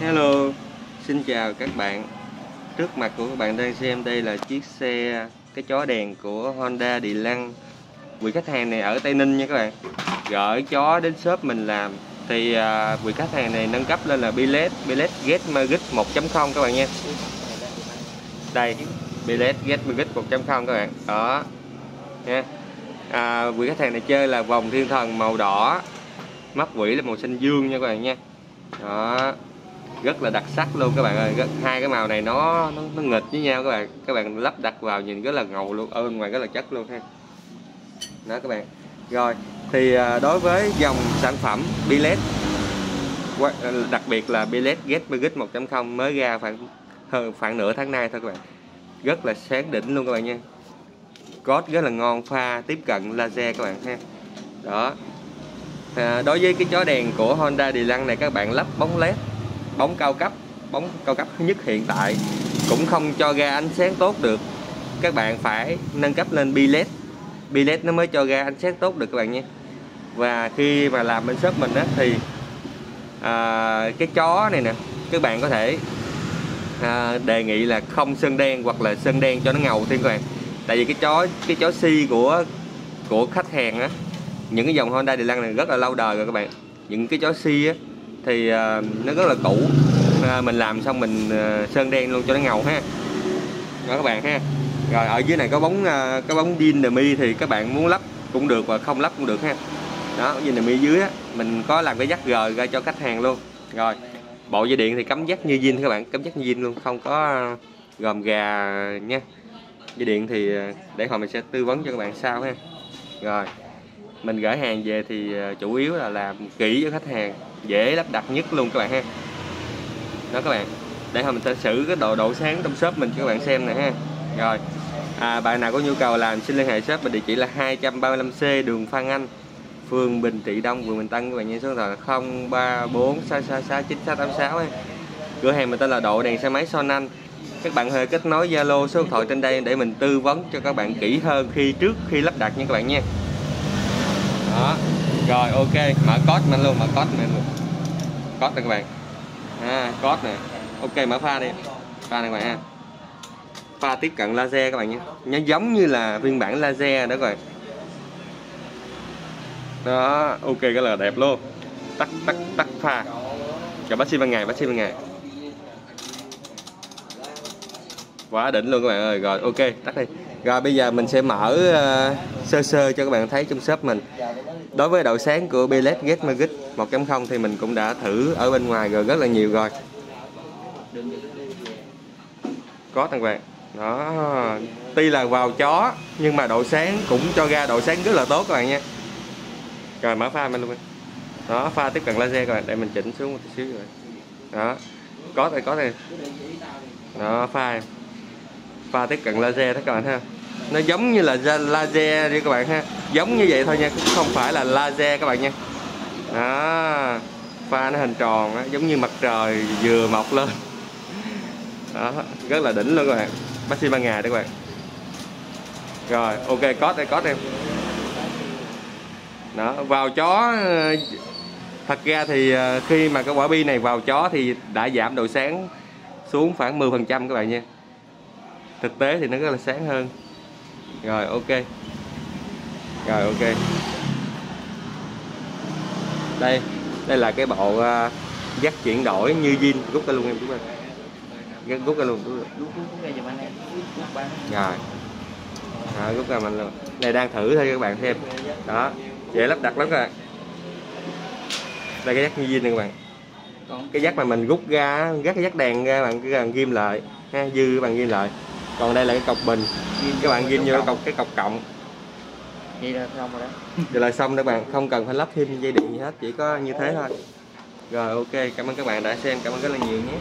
Hello, xin chào các bạn. Trước mặt của các bạn đang xem đây là chiếc xe cái chó đèn của Honda Địa Lăng Vị khách hàng này ở Tây Ninh nha các bạn. Gửi chó đến shop mình làm. Thì à, vị khách hàng này nâng cấp lên là Billet Billet Get Magic 1.0 các bạn nha. Đây, Billet Get Magic 1.0 các bạn. Đó. Nha. À, Vị khách hàng này chơi là vòng thiên thần màu đỏ. Mắt quỷ là màu xanh dương nha các bạn nha. Đó rất là đặc sắc luôn các bạn ơi. Rất, hai cái màu này nó, nó nó nghịch với nhau các bạn. Các bạn lắp đặt vào nhìn rất là ngầu luôn ở bên ngoài rất là chất luôn ha. Đó các bạn. Rồi thì à, đối với dòng sản phẩm Billet à, đặc biệt là Billet Get Magic 1.0 mới ra khoảng hơn khoảng nửa tháng nay thôi các bạn. Rất là sáng đỉnh luôn các bạn nha. Cốt rất là ngon pha tiếp cận laser các bạn ha. Đó. À, đối với cái chó đèn của Honda Địa này các bạn lắp bóng led bóng cao cấp bóng cao cấp nhất hiện tại cũng không cho ra ánh sáng tốt được. Các bạn phải nâng cấp lên bi led bi led nó mới cho ra ánh sáng tốt được các bạn nhé. Và khi mà làm bên shop mình á thì à, cái chó này nè các bạn có thể à, đề nghị là không sơn đen hoặc là sơn đen cho nó ngầu thêm các bạn. Tại vì cái chó cái chó si của của khách hàng á những cái dòng Honda Địa Lăng này rất là lâu đời rồi các bạn. Những cái chó si á thì uh, nó rất là cũ. Uh, mình làm xong mình uh, sơn đen luôn cho nó ngầu ha. Đó các bạn ha. Rồi ở dưới này có bóng uh, có bóng mi thì các bạn muốn lắp cũng được và không lắp cũng được ha. Đó dynami dưới á mình có làm cái dắt gờ ra cho khách hàng luôn. Rồi bộ dây điện thì cắm dắt như zin các bạn cắm dắt như zin luôn không có gồm gà nha. Dây điện thì để hồi mình sẽ tư vấn cho các bạn sau ha. Rồi mình gửi hàng về thì ờ, chủ yếu là làm kỹ cho khách hàng dễ lắp đặt nhất luôn các bạn ha. Đó các bạn. Để hôm mình sẽ xử cái độ độ sáng trong shop mình cho các bạn xem nè ha. Rồi à, bạn nào có nhu cầu làm xin liên hệ shop mình địa chỉ là 235C đường Phan Anh phường Bình Trị Đông quận Bình Tân các bạn nha số điện thoại là 034 666 9686 ha. Cửa hàng mình tên là độ đèn xe máy Son Anh. Các bạn hãy kết nối Zalo số điện thoại trên đây để mình tư vấn cho các bạn kỹ hơn khi trước khi lắp đặt nha các bạn nha rồi ok. Mở code mình luôn mở code mình luôn. Code này các bạn. À, code nè ok mở pha đi. Pha này các bạn ha. Pha tiếp cận laser các bạn nhé. Nó giống như là phiên bản laser đó các bạn. Đó ok cái là đẹp luôn. Tắt tắt tắt pha chào bác sĩ ban ngày bác sĩ ban ngày quá đỉnh luôn các bạn ơi. Rồi ok tắt đi. Rồi bây giờ mình sẽ mở uh, sơ sơ cho các bạn thấy trong shop mình đối với độ sáng của Billet Get Magic 1.0 thì mình cũng đã thử ở bên ngoài rồi, rất là nhiều rồi. Có thằng bạn. Đó. Tuy là vào chó, nhưng mà độ sáng cũng cho ra độ sáng rất là tốt các bạn nha. Rồi, mở pha mình luôn đó, pha tiếp cận laser các bạn, để mình chỉnh xuống một tí xíu rồi. Đó. Có đây có đây đó, pha. Pha tiếp cận laser đó các bạn ha. Nó giống như là laser đi các bạn ha giống như vậy thôi nha không phải là laser các bạn nha. Đó pha nó hình tròn đó, giống như mặt trời vừa mọc lên. Đó rất là đỉnh luôn các bạn. Bác sĩ ban ngày đó các bạn. Rồi ok có đây có em đó vào chó ờ, thật ra thì ờ, khi mà cái quả bi này vào chó thì đã giảm độ sáng xuống khoảng 10 phần trăm các bạn nha. Thực tế thì nó rất là sáng hơn. Rồi ok rồi ok. Đây đây là cái bộ uh, dắt chuyển đổi như zin rút ra luôn em chú ơi rút ra luôn rồi. À, rút ra mình luôn. Này đang thử thôi các bạn xem đó. Dễ lắp đặt lắm các bạn. Đây cái dắt như zin này các bạn. Cái dắt mà mình rút ra gắt cái dắt đèn ra bạn cứ cần ghim lại. Ha dư bằng ghim lại. Còn đây là cái cọc bình. Các bạn ghim vô cọc cái cọc cộng vậy là xong rồi đó. Vậy là xong đó bạn. Không cần phải lắp thêm dây điện gì hết. Chỉ có như thế thôi. Rồi, ok. Cảm ơn các bạn đã xem. Cảm ơn rất là nhiều nhé.